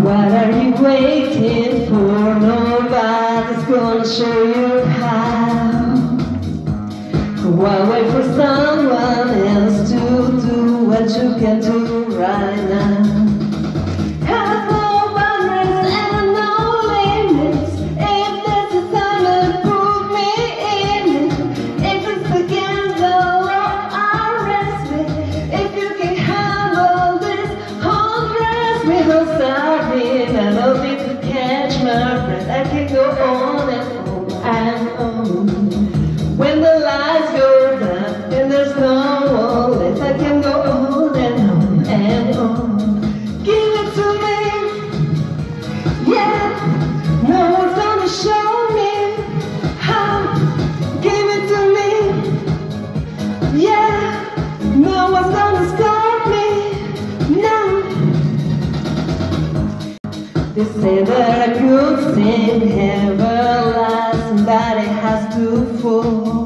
What are you waiting for? Nobody's gonna show you how. Why wait for someone else to do what you can do right now? Handle this, undress me. No sorry, I don't need to catch my breath. I can go on They say that could sing heaven like it has to fall.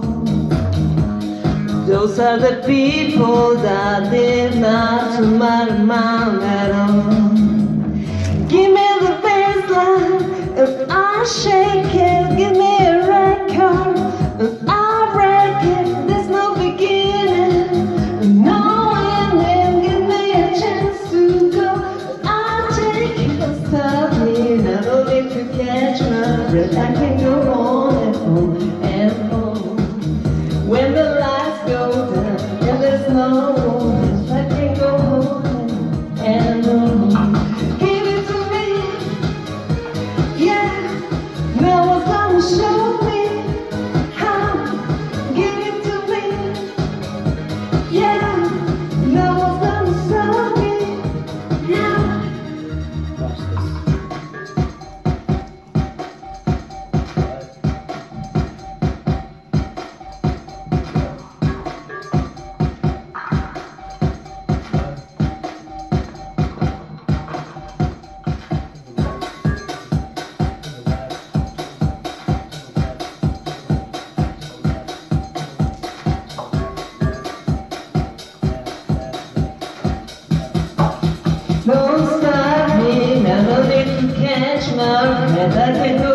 Those are the people that did not to my mind at all. Give me the bassline and I'll shake it. Give me breath. I can go on. I can go